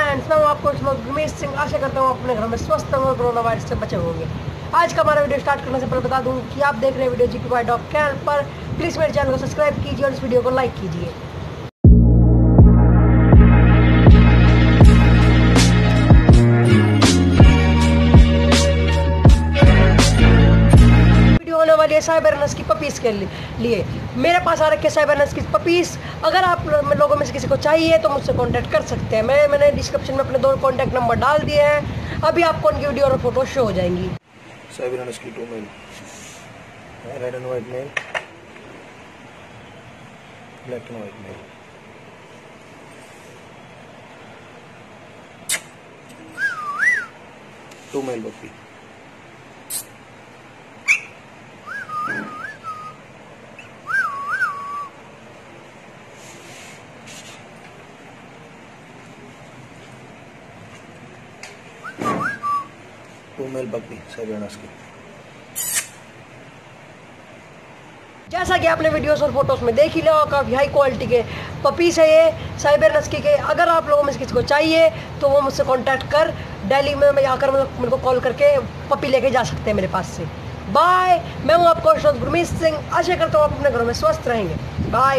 Friends मैं आपको उमेश सिंह। आशा करता हूँ अपने घर में स्वस्थ होंगे कोरोना वायरस से बचे होंगे। आज का हमारा वीडियो स्टार्ट करने से पहले बता दूँ कि आप देख रहे हैं video G P Y dot channel पर। प्लीज़ मेरे चैनल को सब्सक्राइब कीजिए और इस वीडियो को लाइक कीजिए। वाली है साइबर नस की पपीस के लिए मेरे पास आ रखे साइबर नस की पपीस अगर आप लोगों, में से किसी को चाहिए तो मुझसे कांटेक्ट कर सकते हैं मैं, मैंने डिस्क्रिप्शन में अपने दो कांटेक्ट नंबर डाल दिए हैं अभी आपको उनकी वीडियो और फ़ोटो शो हो जाएँगी Cyber mosquito male. Red and white male. Black and white male. Two male puppy. Two male puppy. Cyber mosquito. जैसा कि आपने वीडियोस और फ़ोटोज़ में देख ही लिया होगा हाई क्वालिटी के पपीस है ये साइबर नस्की के अगर आप लोगों में से किसी को चाहिए तो वो मुझसे कांटेक्ट कर दिल्ली में मैं आकर मतलब मेरे को कॉल करके पपी लेके जा सकते हैं मेरे पास से बाय मैं हूँ आपको गुरमीत सिंह आशा करता हूँ आप अपने घरों में स्वस्थ रहेंगे बाय